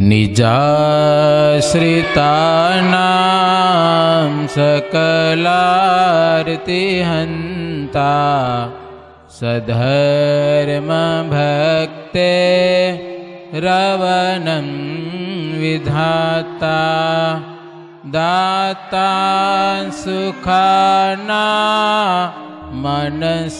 निजाश्रितानां सकलार्तिहन्ता सधर्मभक्ते रवनं विधाता दाता सुखाना मनसेप्सितानां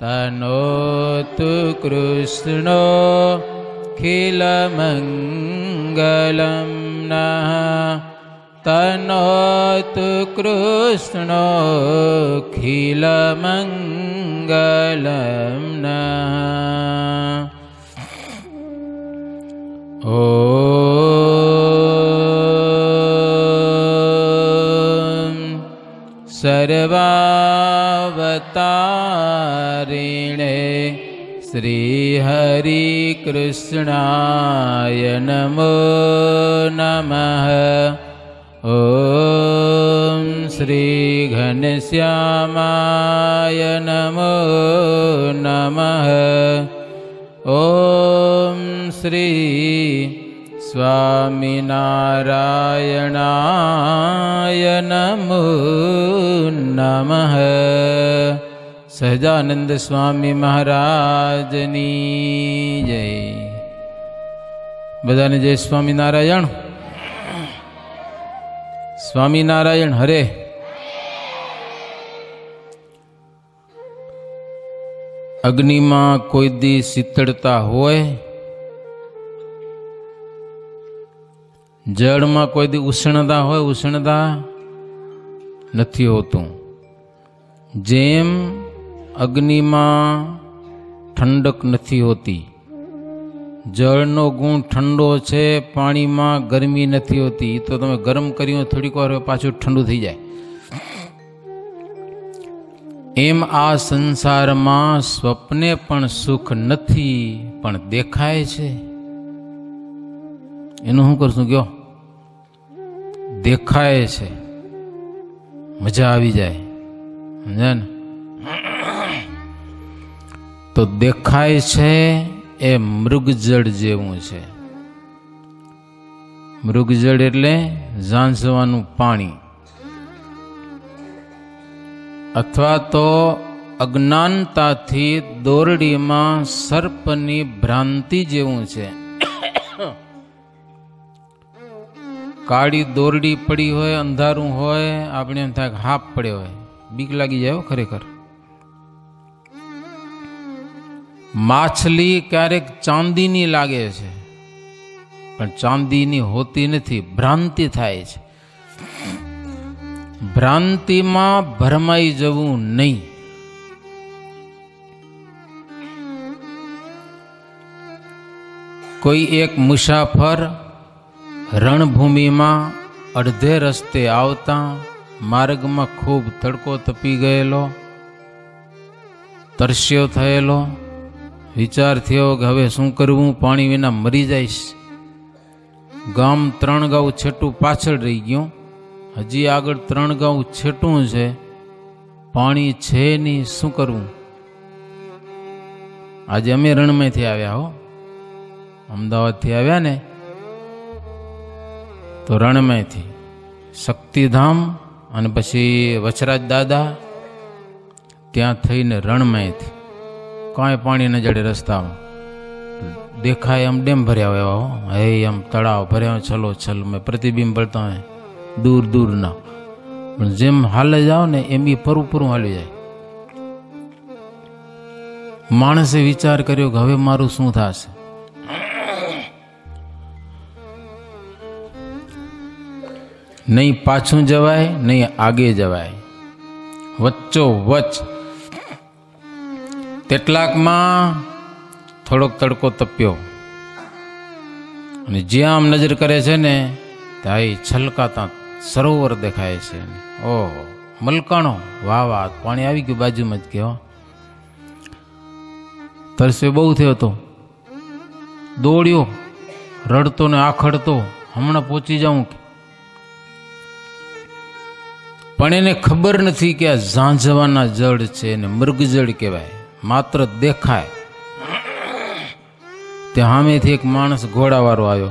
तनोतु कृष्णो खिलमङ्गलं नः। तनोतु कृष्णो खिलमङ्गलं नः। ॐ सर्वावतारिणे श्रीहरिकृष्णाय नमो नमः ॐ श्रीघनश्यामाय नमो नमः ॐ श्री स्वामिनारायणाय नमो नमः સહજાનંદ સ્વામી મહારાજની જય. બધાને જય સ્વામિનારાયણ સ્વામિનારાયણ હરે. અગ્નિમાં કોઈ દી શીતળતા હોય. જળમાં કોઈ દી ઉષ્ણતા હોય, ઉષ્ણતા નથી હોતું. જેમ અગ્નિમાં ઠંડક નથી હોતી. જળનો ગુણ ઠંડો છે, પાણીમાં ગરમી નથી હોતી. તો તમે ગરમ કર્યું થોડીક વાર પાછું ઠંડુ થઈ જાય. એમ આ સંસારમાં સ્વપ્ને પણ સુખ નથી, પણ દેખાય છે. એનું શું કરશું કયો? દેખાય છે. મજા આવી જાય. સમજાય ને? તો દેખાય છે એ મૃગજળ જેવું છે. મૃગજળ એટલે ઝાંઝવાનું પાણી. અથવા તો અજ્ઞાનતાથી દોરડીમાં સર્પની ભ્રાંતિ જેવું છે. કાળી દોરડી પડી હોય, અંધારું હોય, આપણે એમ થાય હાફ પડ્યો હોય. બીક લાગી જાય ખરેખર. માછલી ક્યારેક ચાંદીની લાગે છે. પણ ચાંદીની હોતી નથી, ભ્રાંતિ થાય છે. ભ્રાંતિમાં ભરમાઈ જવું નહીં. કોઈ એક મુસાફર રણભૂમિમાં અડધે રસ્તે આવતા માર્ગમાં ખૂબ તડકો તપી ગયેલો, તરસ્યો થયેલો વિચાર થયો કે હવે શું કરવું? પાણી વિના મરી જઈશ. ગામ ત્રણ ગાઉ છેટું પાછળ રહી ગયું. હજી આગળ ત્રણ ગાઉ છેટું છે. પાણી છે નહીં, શું કરવું? આજે અમે રણમાંથી આવ્યા હો. અમદાવાદથી આવ્યા ને, તો રણમાંથી શક્તિધામ અને પછી વચરાજ દાદા, ત્યાં થઈને રણમાંથી કાંઈ પાણી ન જડે રસ્તામાં. દેખાય એમ ડેમ ભર્યા હોય એવા હો. હે એમ તળાવ ભર્યા હોય, છલો છલ, મેં પ્રતિબિંબ પડતા હોય. દૂર દૂર ના પણ જેમ હાલે જાઓ ને એમ એ ફરું ફરું હાલી જાય. માણસે વિચાર કર્યો કે હવે મારું શું થશે? નહીં પાછું જવાય, નહીં આગે જવાય. વચ્ચો વચ તેટલાકમાં થોડોક તડકો તપ્યો. અને જ્યાં આમ નજર કરે છે ને ત્યાં છલકાતા સરોવર દેખાય છે. ઓહો, મલકાણો. વાહ વાહ, પાણી આવી ગયું બાજુમાં જ કહેવા તરસે બહુ થયો હતો દોડ્યો, રડતો ને આખડતો. હમણાં પહોંચી જાઉં. પણ એને ખબર નથી કે આ ઝાંઝવાના જળ છે ને મૃગજળ કહેવાય. માત્ર દેખાય. ત્યાં સામેથી એક માણસ ઘોડાવાળો આવ્યો.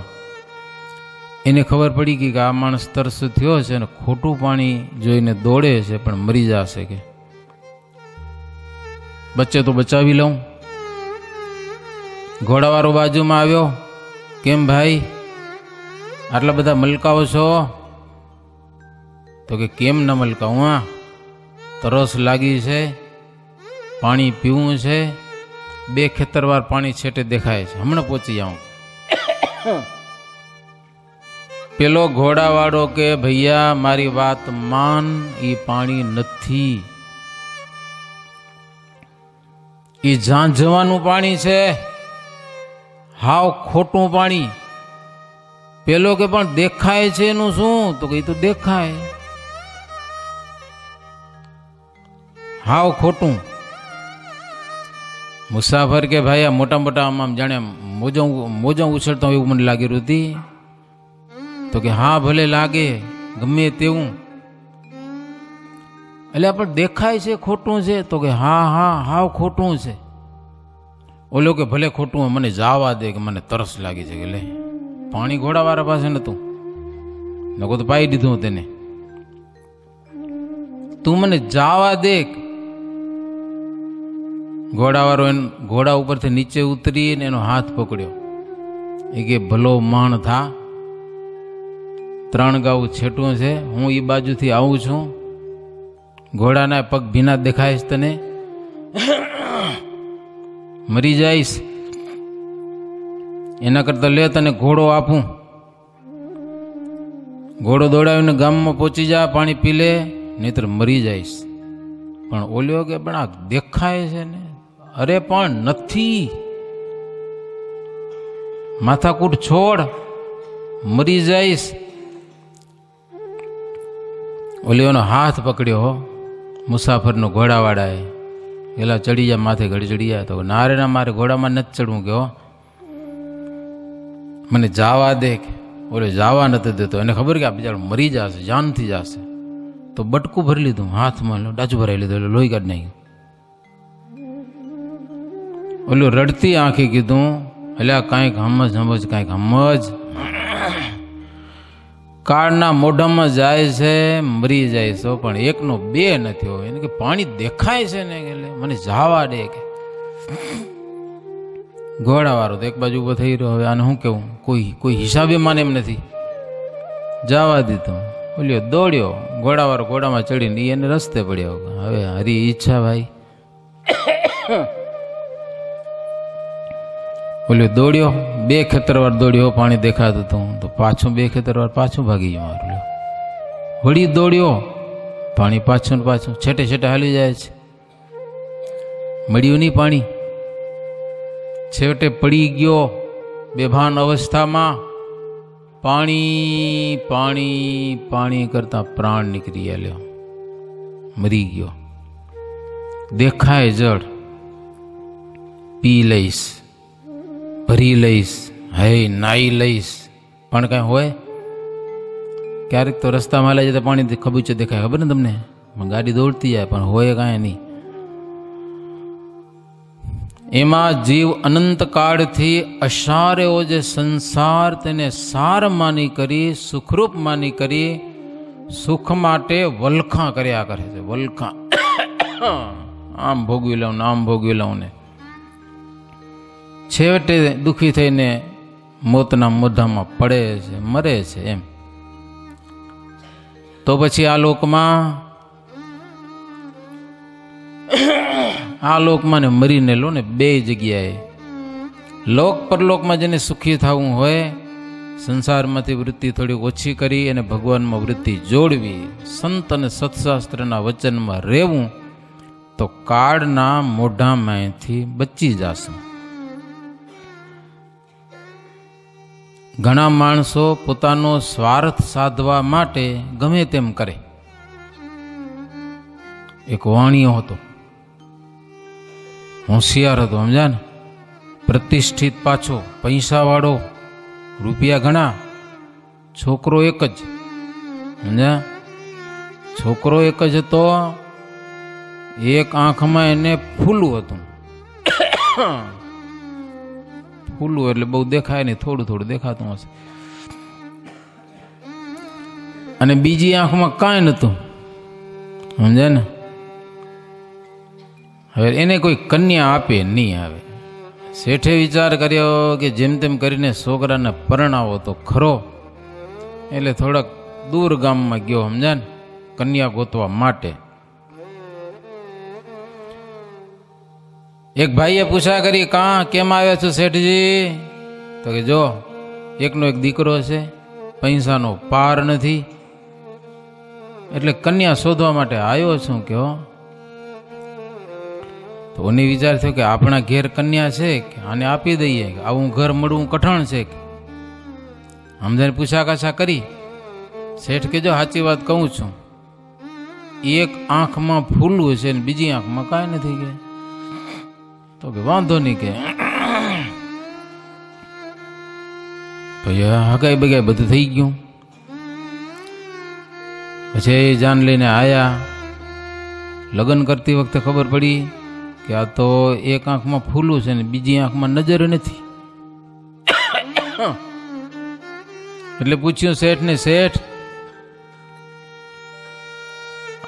એને ખબર પડી ગઈ કે આ માણસ તરસ થયો છે અને ખોટું પાણી જોઈને દોડે છે, પણ મરી જશે કે. બચ્ચે તો બચાવી લઉં. ઘોડાવાળો બાજુમાં આવ્યો. કેમ ભાઈ? આટલા બધા મલકાઓ છો? તો કે કેમ ન મલકાવું આ તરસ લાગી છે? પાણી પીવું છે, બે ખેતરવાર પાણી છેટે દેખાય છે. હમણાં પહોંચી જાઉં. પેલો ઘોડાવાળો કે, ભૈયા, મારી વાત માન એ પાણી નથી. એ ઝાંઝવાનું પાણી છે, હાવ ખોટું પાણી. પેલો કે, પણ દેખાય છે એનું શું? તો કે તો દેખાય. હાવ ખોટું. મુસાફર કે ભાઈ, આ મોટા મોટા આમ આમ જાણે મોજો મોજો ઉછળતા હોય એવું મને લાગી રહ્યું તો કે હા, ભલે લાગે, ગમે તેવું. એટલે પણ દેખાય છે, ખોટું છે. તો કે હા હા, હાવ ખોટું છે. ઓલો કે ભલે ખોટું મને જાવા દે કે મને તરસ લાગી છે કે લે. પાણી ઘોડાવાળા પાસે નતું. નકો તો પાઈ દીધું તેને. તું મને જાવા દે ઘોડાવાળો એને ઘોડા ઉપરથી નીચે ઉતરીને એનો હાથ પકડ્યો. એ કે, ભલો માણ થા. ત્રણ ગાઉ છેટું છે. હું એ બાજુથી આવું છું. ઘોડાના પગ ભીના દેખાય તને. મરી જઈશ. એના કરતા લે તને ઘોડો આપું. ઘોડો દોડાવીને ગામમાં પહોંચી જા, પાણી પી લે, નહીતર મરી જઈશ. પણ ઓલ્યો કે, પણ આ દેખાય છે ને. અરે પણ નથી. માથાકૂટ છોડ. મરી જઈશ. ઓલીઓનો હાથ પકડ્યો હો. મુસાફરનો ઘોડાવાળાએ. એલા ચડી જા, માથે ઘડી ચડી જાય તો નારે ના મારે ઘોડામાં નથી ચડવું કે મને જાવા દે ઓલે જાવા નથી દેતો. એને ખબર કે આ બિચારો મરી જશે, જાનથી જશે. તો બટકું ભરી લીધું, હાથમાં ડાચું ભરાઈ લીધું, એટલે લોહી કાઢ નાખ્યું. ઓલું રડતી આંખે કીધું એટલે કાંઈક હમજ હમજ, કાંઈક હમજ. કાળના મોઢામાં જાય છે, મરી જાય છે, પણ એકનો બે નથી હોય. એને કે, પાણી દેખાય છે ને? એટલે મને જાવા દે કે. ઘોડાવાળો તો એક બાજુ ઊભો થઈ રહ્યો. હવે આને શું કેવું કોઈ કોઈ હિસાબે માને એમ નથી. જવા દીધો. બોલ્યો દોડ્યો. ઘોડાવાળો ઘોડામાં ચડીને એને રસ્તે પડ્યો. હવે હરી ઈચ્છા ભાઈ. બોલ્યો, દોડ્યો. બે ખેતરવાર દોડ્યો, પાણી દેખાતું હતું. તો પાછું બે ખેતરવાર પાછું ભાગી ગયું, મારું લ્યો. વળી દોડ્યો. પાણી પાછું ને પાછું છેટે છેટે હાલી જાય છે. મળ્યું નહીં પાણી. છેવટે પડી ગયો બેભાન અવસ્થામાં. પાણી પાણી પાણી કરતા પ્રાણ નીકળી આલ્યો. મરી ગયો. દેખાય જળ. પી લઈશ. ભરી લઈશ, હે, નાઈ લઈશ. પણ કાંઈ હોય? ક્યારેક તો રસ્તામાં લઈ જતા પાણી ખબુચે દેખાય, ખબર ને તમને? ગાડી દોડતી જાય, પણ હોય કાંઈ નહીં. એમાં જીવ અનંત કાળથી અસાર એવો જે સંસાર તેને સાર માની કરી, સુખરૂપ માની કરી, સુખ માટે વલખાં કર્યા કરે છે, વલખાં. આમ ભોગવી લઉં ને, આમ ભોગવી લઉં ને. છેવટે દુઃખી થઈને મોતના મોઢામાં પડે છે, મરે છે એમ. તો પછી આ લોકમાં આ લોકમાં ને મરીને લો ને બે જગ્યાએ. લોક પરલોકમાં જેને સુખી થવું હોય, સંસારમાંથી વૃત્તિ થોડી ઓછી કરી અને ભગવાનમાં વૃત્તિ જોડવી, સંત અને સત્શાસ્ત્રના વચનમાં રહેવું, તો કાળના મોઢામાંથી બચી જશું. ઘણા માણસો પોતાનો સ્વાર્થ સાધવા માટે ગમે તેમ કરે. એક વાણિયો હતો. હોશિયાર હતો, સમજ્યા ને? પ્રતિષ્ઠિત પાછો, પૈસાવાળો, રૂપિયા ઘણા, છોકરો એક જ, સમજ્યા? છોકરો એક જ હતો, એક આંખમાં એને ફૂલું હતું. ફૂલું એટલે બહુ દેખાય નહીં, થોડું થોડું દેખાતું હશે. અને બીજી આંખમાં કાંઈ નહોતું. સમજે ને? હવે એને કોઈ કન્યા આપે, નહીં આવે. શેઠે વિચાર કર્યો કે જેમ તેમ કરીને છોકરાને પરણાવો તો ખરો, એટલે થોડાક દૂર ગામમાં ગયો, સમજ્યા ને? કન્યા ગોતવા માટે. એક ભાઈએ પૂછા કરી, કાં, કેમ આવ્યા છો શેઠજી? તો કે, જો, એકનો એક દીકરો છે, પૈસાનો પાર નથી. એટલે કન્યા શોધવા માટે આવ્યો છું કહો તો એને વિચાર થયો કે, આપણા ઘેર કન્યા છે કે, આને આપી દઈએ આવું ઘર મળવું કઠણ છે સમજાને પૂછા કાછા કરી. શેઠ કે, જો, સાચી વાત કહું છું. એક આંખમાં ફૂલવું છે ને બીજી આંખમાં કાંઈ નથી કે. તો કે વાંધો નહીં કે. પછી હગાઈ બગાઈ બધું થઈ ગયું. પછી જાન લઈને આયા. લગ્ન કરતી વખતે ખબર પડી કે આ તો એક આંખમાં ફૂલું છે ને બીજી આંખમાં નજર નથી. એટલે પૂછ્યું, શેઠ ને શેઠ,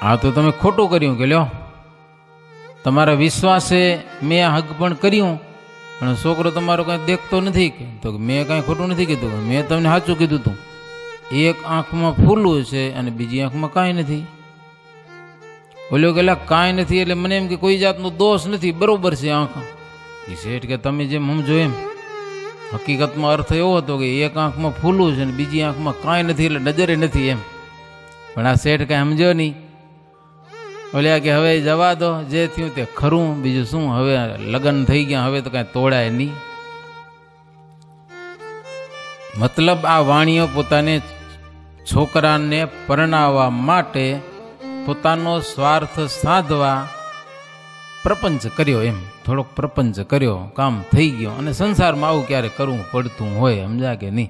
આ તો તમે ખોટું કર્યું કે લ્યો? તમારા વિશ્વાસે મેં આ હક પણ કર્યું, પણ છોકરો તમારો કાંઈ દેખતો નથી કે. તો મેં કાંઈ ખોટું નથી કીધું મેં તમને સાચું કીધું તું. એક આંખમાં ફૂલું છે અને બીજી આંખમાં કાંઈ નથી. બોલ્યો કે કાંઈ નથી એટલે મને એમ કે કોઈ જાતનો દોષ નથી, બરોબર છે આંખ. એ શેઠ કે, તમે જેમ સમજો એમ. હકીકતમાં અર્થ એવો હતો કે એક આંખમાં ફૂલું છે અને બીજી આંખમાં કાંઈ નથી એટલે નજરે નથી એમ. પણ આ શેઠ કાંઈ સમજ્યો નહીં. બોલ્યા કે હવે જવા દો, જે થયું તે ખરું, બીજું શું? હવે લગ્ન થઈ ગયા, હવે તો કાંઈ તોડાય નહીં. મતલબ આ વાણીઓ પોતાને છોકરાને પરણાવવા માટે પોતાનો સ્વાર્થ સાધવા પ્રપંચ કર્યો એમ. થોડોક પ્રપંચ કર્યો, કામ થઈ ગયો, અને સંસારમાં આવું ક્યારે કરવું પડતું હોય, સમજા કે નહીં?